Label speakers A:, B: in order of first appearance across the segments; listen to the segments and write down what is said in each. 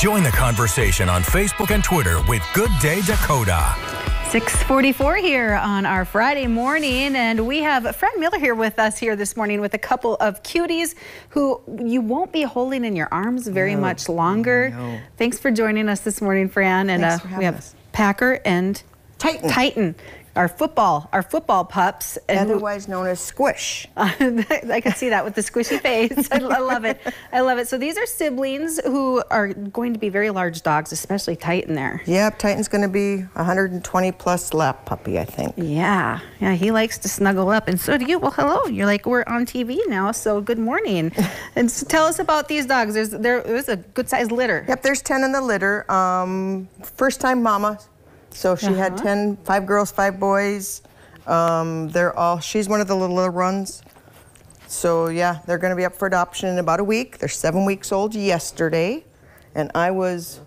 A: Join the conversation on Facebook and Twitter with Good Day Dakota.
B: 644 here on our Friday morning, and we have Fran Miller here with us here this morning with a couple of cuties who you won't be holding in your arms very no, much longer. No. Thanks for joining us this morning, Fran. And uh, we have us. Packer and
C: Titan.
B: Titan our football, our football pups.
C: Otherwise known as Squish.
B: I can see that with the squishy face. I, I, love it. I love it. So these are siblings who are going to be very large dogs, especially Titan there.
C: Yep, Titan's going to be 120 plus lap puppy, I think.
B: Yeah, yeah, he likes to snuggle up, and so do you. Well, hello. You're like we're on TV now, so good morning. and so tell us about these dogs. There's there, there's a good sized litter.
C: Yep, there's 10 in the litter. Um, first time mama, so she uh -huh. had uh-huh. 10, five girls, five boys. Um, they're all, she's one of the little ones. So yeah, they're gonna be up for adoption in about a week. They're seven weeks old yesterday. And I was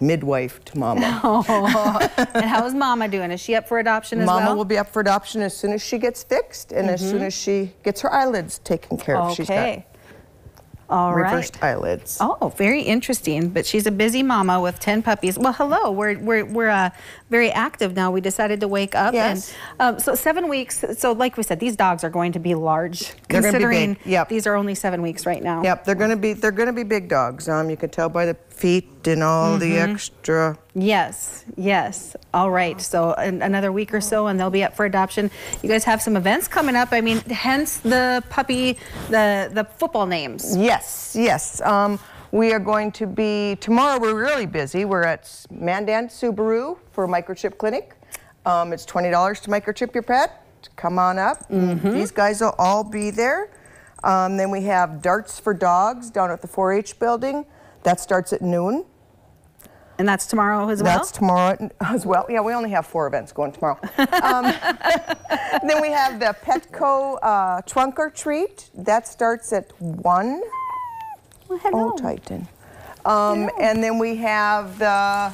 C: midwife to Mama.
B: Oh, and how is Mama doing? Is she up for adoption as
C: Mama
B: well?
C: Mama will be up for adoption as soon as she gets fixed and mm -hmm. as soon mm-hmm. as she gets her eyelids taken care of.
B: Okay. She's got all
C: reversed
B: right.
C: eyelids.
B: Oh, very interesting. But she's a busy mama with 10 puppies. Well, hello. We're, we're, we're uh, very active now. We decided to wake up.
C: Yes.
B: And, um, so seven weeks. So like we said, these dogs are going to be large. They're considering
C: be big. yep.
B: these are only seven weeks right now.
C: Yep, they're going to be they're going to be big dogs. Um, you can tell by the feet and all mm -hmm. the mm-hmm. extra.
B: Yes, yes. All right. So an, another week or so, and they'll be up for adoption. You guys have some events coming up. I mean, hence the puppy, the the football names.
C: Yes, yes. Um, we are going to be tomorrow. We're really busy. We're at Mandan Subaru for microchip clinic. Um, it's twenty dollars to microchip your pet. Come on up. Mm -hmm. These guys will all be there. Um, then we have Darts for Dogs down at the 4-H building. That starts at noon.
B: And that's tomorrow as well?
C: That's tomorrow as well. Yeah, we only have four events going tomorrow. um, then we have the Petco uh, Trunk or Treat. That starts at 1.
B: Well, hello.
C: Oh, Titan. Um, and then we have the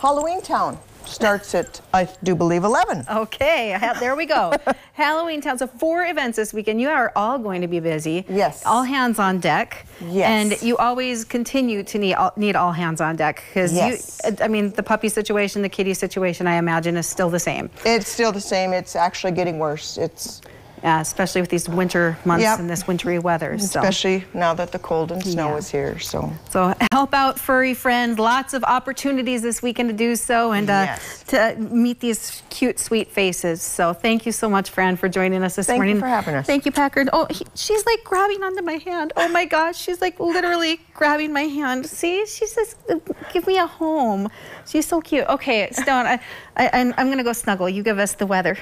C: Halloween Town starts at, I do believe, 11.
B: Okay, there we go. Halloween Town. So four events this weekend. You are all going to be busy.
C: Yes.
B: All hands on deck.
C: Yes.
B: And you always continue to need all, need all hands on deck because
C: yes.
B: you, I mean, the puppy situation, the kitty situation, I imagine, is still the same.
C: It's still the same. It's actually getting worse. It's
B: uh, especially with these winter months yep. and this wintry weather.
C: Especially now that the cold and snow yeah. is here. So
B: so help out furry friend. Lots of opportunities this weekend to do so and uh,
C: yes.
B: to meet these cute, sweet faces. So thank you so much, Fran, for joining us this
C: thank
B: morning.
C: Thank you for having us.
B: Thank you, Packer. Oh, he, she's like grabbing onto my hand. Oh my gosh, she's like literally grabbing my hand. See, she says, give me a home. She's so cute. Okay, Stone, I, I, I'm going to go snuggle. You give us the weather.